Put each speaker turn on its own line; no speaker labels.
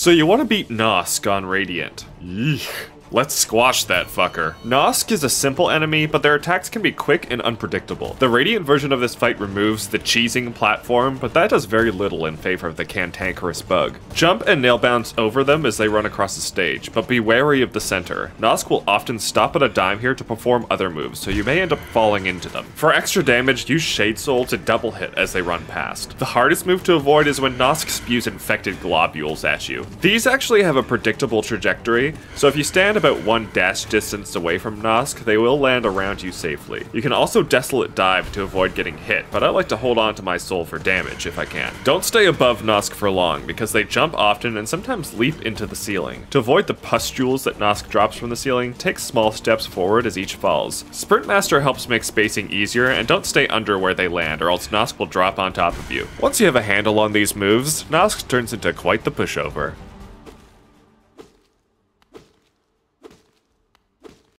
So you want to beat Nosk on Radiant. Yeesh. Let's squash that fucker. Nosk is a simple enemy, but their attacks can be quick and unpredictable. The Radiant version of this fight removes the cheesing platform, but that does very little in favor of the cantankerous bug. Jump and nail bounce over them as they run across the stage, but be wary of the center. Nosk will often stop at a dime here to perform other moves, so you may end up falling into them. For extra damage, use Shade Soul to double hit as they run past. The hardest move to avoid is when Nosk spews infected globules at you. These actually have a predictable trajectory, so if you stand about one dash distance away from Nosk, they will land around you safely. You can also Desolate Dive to avoid getting hit, but I like to hold on to my soul for damage if I can. Don't stay above Nosk for long, because they jump often and sometimes leap into the ceiling. To avoid the pustules that Nosk drops from the ceiling, take small steps forward as each falls. Sprint Master helps make spacing easier, and don't stay under where they land, or else Nosk will drop on top of you. Once you have a handle on these moves, Nosk turns into quite the pushover.